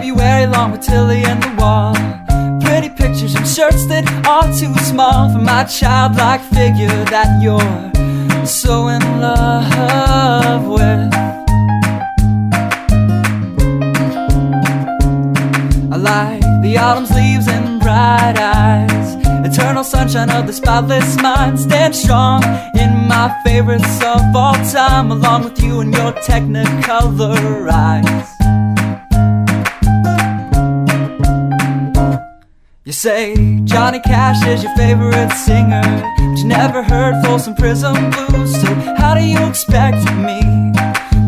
February long with Tilly and the wall. Pretty pictures and shirts that are too small for my childlike figure that you're so in love with. I like the autumn's leaves and bright eyes. Eternal sunshine of the spotless mind. Stand strong in my favorites of all time, along with you and your technicolor eyes. You say Johnny Cash is your favorite singer, but you never heard Folsom Prison Blues. So how do you expect me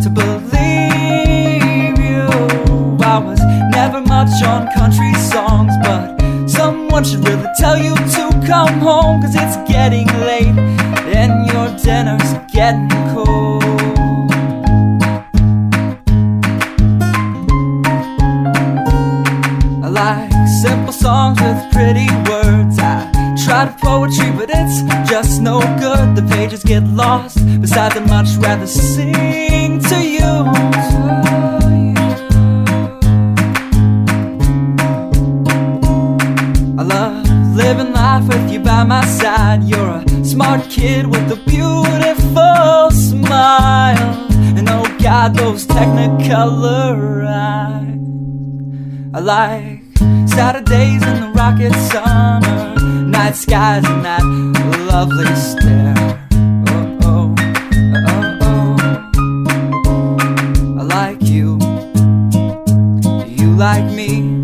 to believe you? I was never much on country songs, but someone should really tell you to come home, cause it's getting late and your dinner's getting cold. But it's just no good. The pages get lost. Besides, I'd much rather sing to you. I love living life with you by my side. You're a smart kid with a beautiful smile. And oh God, those technicolor eyes. I like Saturdays in the rocket summer, night skies and that lovely stare. Oh oh, oh oh. I like you, you like me.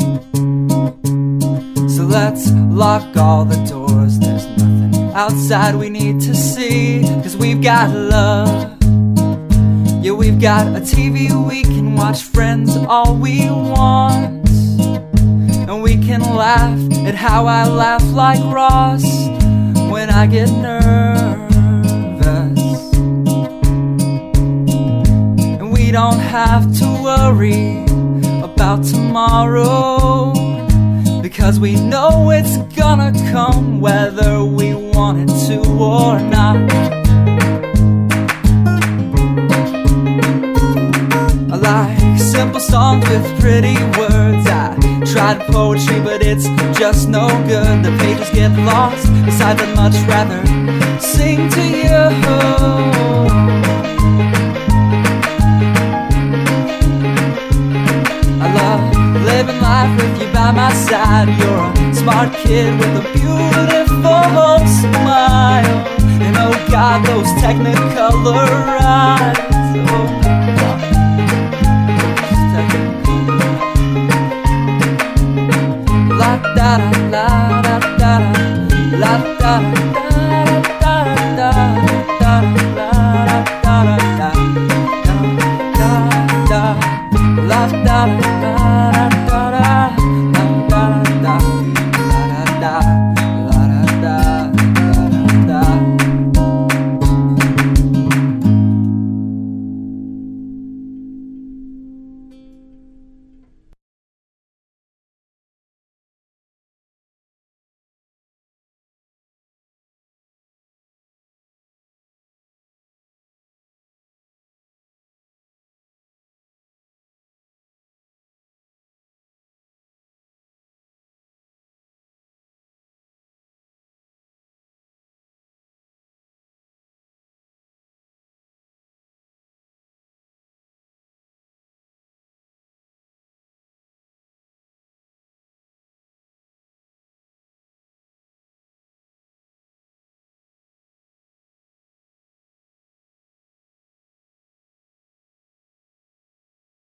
So let's lock all the doors. There's nothing outside we need to see, cause we've got love. Yeah, we've got a TV we can watch friends all we want. Laugh at how I laugh like Ross when I get nervous. And we don't have to worry about tomorrow because we know it's gonna come whether we want it to or not. I like simple songs with pretty words. I tried poetry, but it's just no good. The pages get lost. Besides, I'd much rather sing to you. I love living life with you by my side. You're a smart kid with a beautiful smile. And oh God, those technicolor eyes. la la la la la da da da da